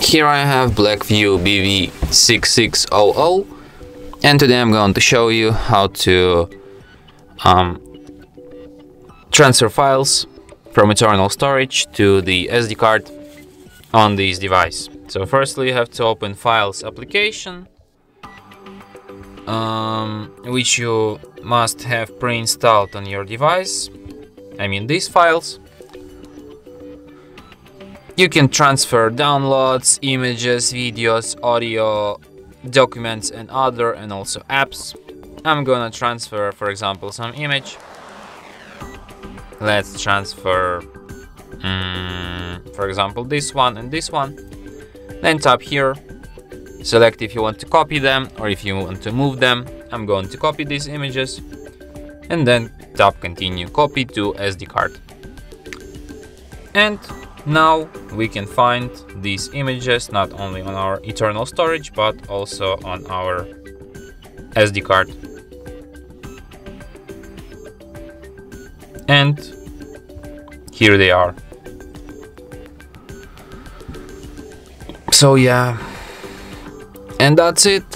Here I have Blackview BV6600 and today I'm going to show you how to um, transfer files from internal storage to the SD card on this device. So firstly you have to open Files application um, which you must have pre-installed on your device. I mean these files. You can transfer downloads, images, videos, audio, documents and other and also apps. I'm gonna transfer for example some image. Let's transfer um, for example this one and this one. Then tap here, select if you want to copy them or if you want to move them. I'm going to copy these images and then tap continue copy to SD card. And now we can find these images not only on our internal storage but also on our SD card. And here they are. So yeah, and that's it.